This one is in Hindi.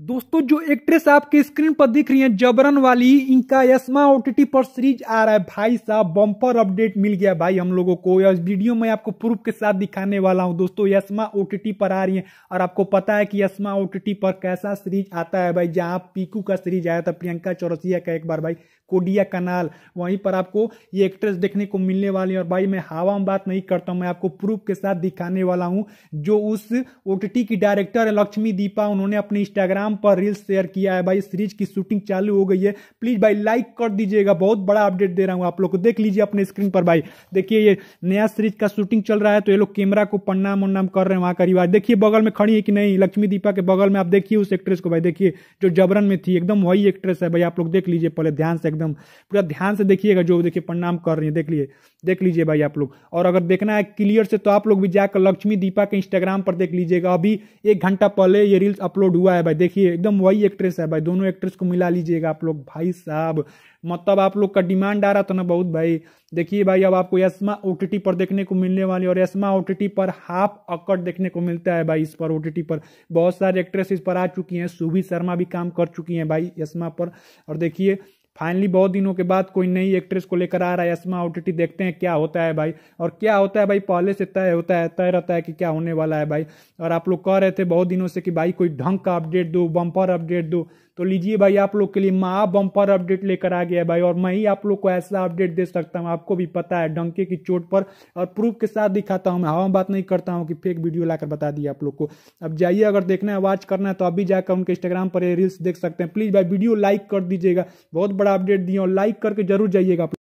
दोस्तों, जो एक्ट्रेस आपके स्क्रीन पर दिख रही है, जबरन वाली, इनका यस्मा ओटीटी पर सीरीज़ आ रहा है। भाई साहब बम्पर अपडेट मिल गया भाई हम लोगों को। इस वीडियो में आपको प्रूफ के साथ दिखाने वाला हूँ। दोस्तों यस्मा ओटीटी पर आ रही है और आपको पता है कि यस्मा ओटीटी पर कैसा सीरीज़ आता है भाई। जहाँ पीकू का सीरीज़ आया था, प्रियंका चौरसिया का एक बार भाई, कोडिया कनाल। वहीं पर आपको ये एक्ट्रेस देखने को मिलने वाली है और भाई मैं हवा में बात नहीं करता मैं आपको प्रूफ के साथ दिखाने वाला हूँ। जो उस ओटीटी की डायरेक्टर है, लक्ष्मी दीपा, उन्होंने अपने इंस्टाग्राम पर रील्स शेयर किया है। भाई सीरीज़ की शूटिंग चालू हो गई है। प्लीज़ भाई लाइक कर दीजिएगा। बहुत बड़ा अपडेट दे रहा हूँ आप लोग को। देख लीजिए अपने स्क्रीन पर भाई। देखिए, ये नया सीरीज़ का शूटिंग चल रहा है तो ये लोग कैमरा को प्रणाम उन्नाम कर रहे हैं वहाँ का रिवाज। देखिए, बगल में खड़ी है कि नहीं? लक्ष्मी दीपा के बगल में आप देखिए उस एक्ट्रेस को भाई। देखिए, जो जबरन में थी, एकदम वही एक्ट्रेस है भाई। आप लोग देख लीजिए पहले ध्यान से एकदम। पूरा ध्यान से देखिएगा जो देखिए प्रणाम कर रही है। देख लीजिए देख लीजिए भाई आप लोग। और अगर देखना है क्लियर से तो आप लोग भी जाकर लक्ष्मी दीपा के इंस्टाग्राम पर देख लीजिएगा। अभी एक घंटा पहले ये रील्स अपलोड हुआ है भाई। देखिए एकदम वही एक्ट्रेस है भाई। दोनों एक्ट्रेस को मिला लीजिएगा आप लोग, भाई साहब। मतलब आप लोग का डिमांड आ रहा था ना बहुत भाई। देखिए भाई, अब आपको यशमा ओ पर देखने को मिलने वाली और यशमा ओ पर हाफ़ अकट देखने को मिलता है भाई इस पर ओटीटी पर। बहुत सारे एक्ट्रेस इस पर आ चुकी हैं। सुभी शर्मा भी काम कर चुकी हैं भाई यशमा पर। और देखिए फाइनली बहुत दिनों के बाद कोई नई एक्ट्रेस को लेकर आ रहा है, यशमा ओटीटी, देखते हैं क्या होता है भाई। और क्या होता है भाई, पहले से तय होता है, तय रहता है कि क्या होने वाला है भाई। और आप लोग कह रहे थे बहुत दिनों से कि भाई कोई ढंग का अपडेट दो बम्पर अपडेट दो। तो लीजिए भाई आप लोग के लिए महा बम्पर अपडेट लेकर आ गया भाई, और मैं ही आप लोग को ऐसा अपडेट दे सकता हूँ। आपको भी पता है, डंके की चोट पर और प्रूफ के साथ दिखाता हूँ मैं। हवा बात नहीं करता हूँ कि फेक वीडियो लाकर बता दिया आप लोग को। अब जाइए, अगर देखना है वॉच करना है तो अभी जाकर उनके इंस्टाग्राम पर रील्स देख सकते हैं। प्लीज़ भाई वीडियो लाइक कर दीजिएगा। बहुत बड़ा अपडेट दिए और लाइक करके ज़रूर जाइएगा।